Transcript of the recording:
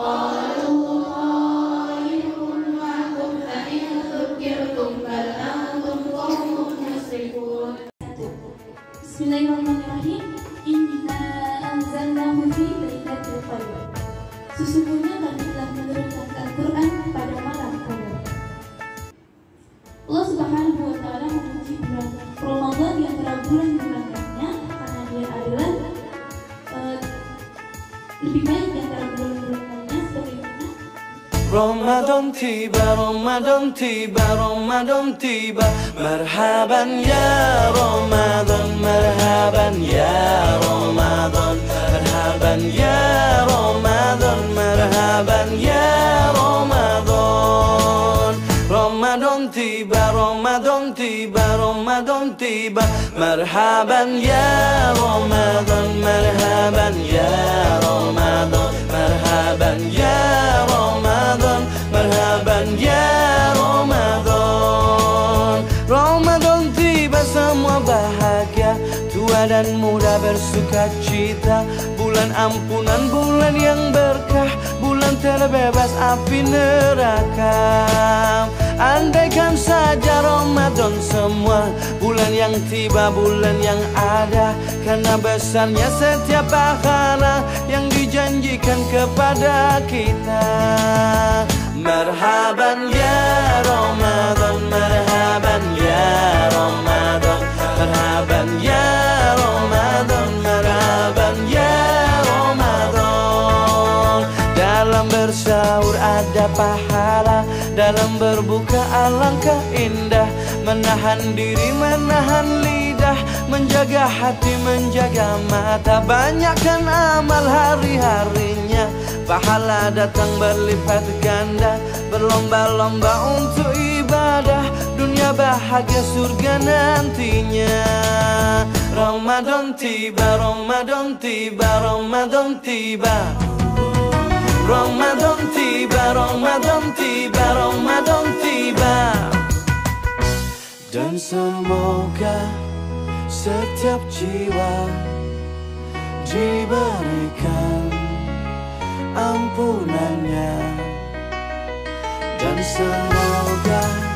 아. Ramadan tiba, Ramadan tiba, Ramadan tiba Marhaban ya Ramadan, marhaban ya Ramadan Marhaban ya Ramadan, marhaban ya Ramadan Ramadan tiba, Ramadan tiba, Ramadan tiba Marhaban ya Dan muda bersuka cita. Bulan ampunan, bulan yang berkah. Bulan terbebas api neraka. Andaikan saja Ramadan semua Bulan yang tiba, bulan yang ada. Karena besarnya setiap pahala Yang dijanjikan kepada kita. Marhaban ya Ramadan Dalam berbuka alangkah indah. Menahan diri, menahan lidah. Menjaga hati, menjaga mata. Banyakkan amal hari-harinya. Pahala datang berlipat ganda. Berlomba-lomba untuk ibadah. Dunia bahagia surga nantinya. Ramadan tiba, Ramadan tiba, Ramadan tiba Tiba, tiba, tiba. Dan semoga setiap jiwa diberikan ampunannya. Dan semoga